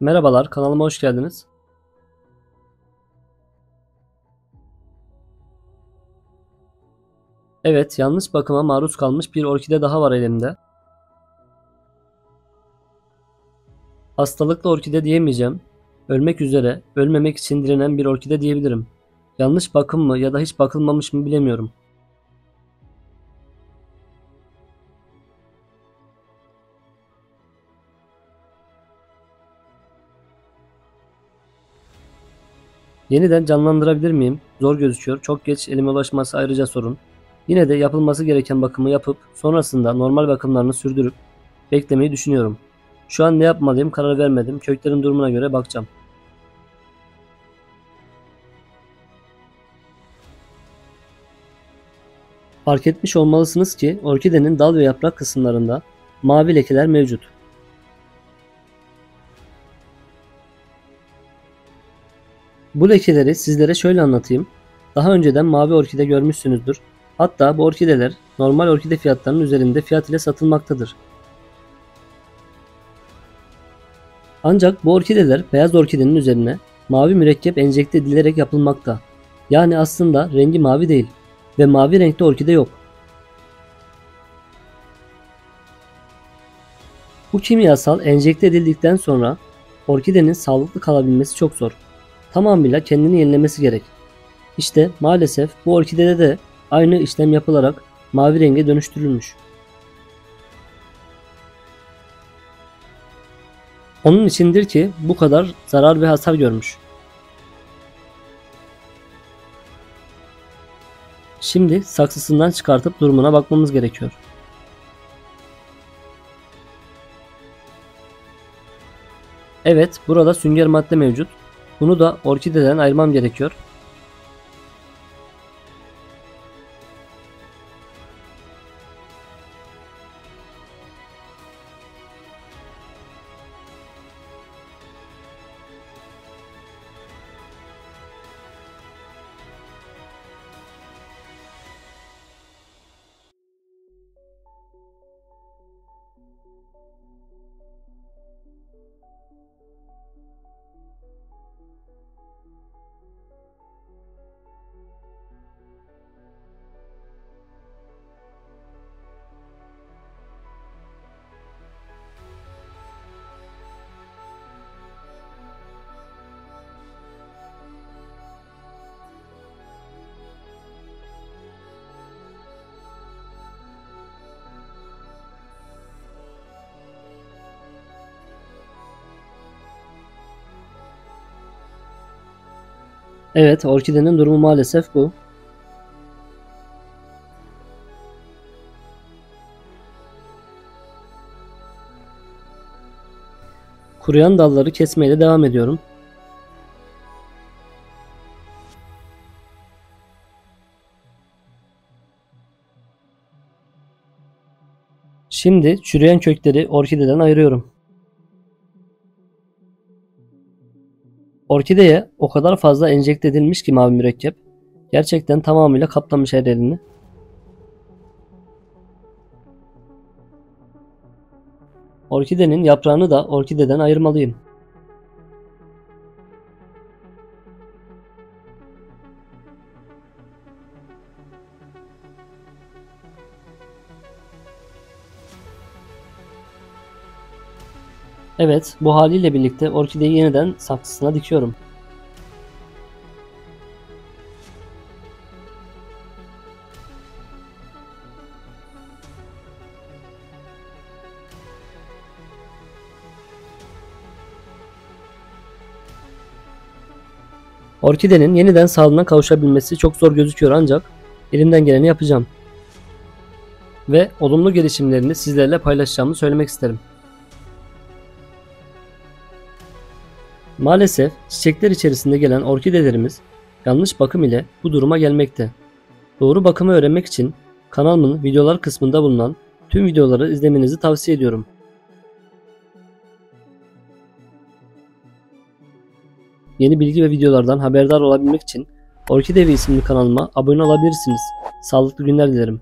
Merhabalar, kanalıma hoş geldiniz. Evet, yanlış bakıma maruz kalmış bir orkide daha var elimde. Hastalıklı orkide diyemeyeceğim. Ölmek üzere, ölmemek için direnen bir orkide diyebilirim. Yanlış bakım mı ya da hiç bakılmamış mı bilemiyorum. Yeniden canlandırabilir miyim? Zor gözüküyor. Çok geç elime ulaşması ayrıca sorun. Yine de yapılması gereken bakımı yapıp sonrasında normal bakımlarını sürdürüp beklemeyi düşünüyorum. Şu an ne yapmalıyım karar vermedim. Köklerin durumuna göre bakacağım. Fark etmiş olmalısınız ki orkidenin dal ve yaprak kısımlarında mavi lekeler mevcut. Bu lekeleri sizlere şöyle anlatayım. Daha önceden mavi orkide görmüşsünüzdür. Hatta bu orkideler normal orkide fiyatlarının üzerinde fiyat ile satılmaktadır. Ancak bu orkideler beyaz orkidenin üzerine mavi mürekkep enjekte edilerek yapılmakta. Yani aslında rengi mavi değil ve mavi renkte orkide yok. Bu kimyasal enjekte edildikten sonra orkidenin sağlıklı kalabilmesi çok zor. Tamamıyla kendini yenilemesi gerek. İşte maalesef bu orkidede de aynı işlem yapılarak mavi renge dönüştürülmüş. Onun içindir ki bu kadar zarar ve hasar görmüş. Şimdi saksısından çıkartıp durumuna bakmamız gerekiyor. Evet, burada sünger madde mevcut. Bunu da orkideden ayırmam gerekiyor. Evet, orkidenin durumu maalesef bu. Kuruyan dalları kesmeyle devam ediyorum. Şimdi çürüyen kökleri orkideden ayırıyorum. Orkideye o kadar fazla enjekte edilmiş ki mavi mürekkep. Gerçekten tamamıyla kaplamış her yerini. Orkidenin yaprağını da orkideden ayırmalıyım. Evet, bu haliyle birlikte orkideyi yeniden saksısına dikiyorum. Orkidenin yeniden sağlığına kavuşabilmesi çok zor gözüküyor ancak elimden geleni yapacağım. Ve olumlu gelişimlerini sizlerle paylaşacağımı söylemek isterim. Maalesef çiçekler içerisinde gelen orkidelerimiz yanlış bakım ile bu duruma gelmekte. Doğru bakımı öğrenmek için kanalımın videolar kısmında bulunan tüm videoları izlemenizi tavsiye ediyorum. Yeni bilgi ve videolardan haberdar olabilmek için Orkidevi isimli kanalıma abone olabilirsiniz. Sağlıklı günler dilerim.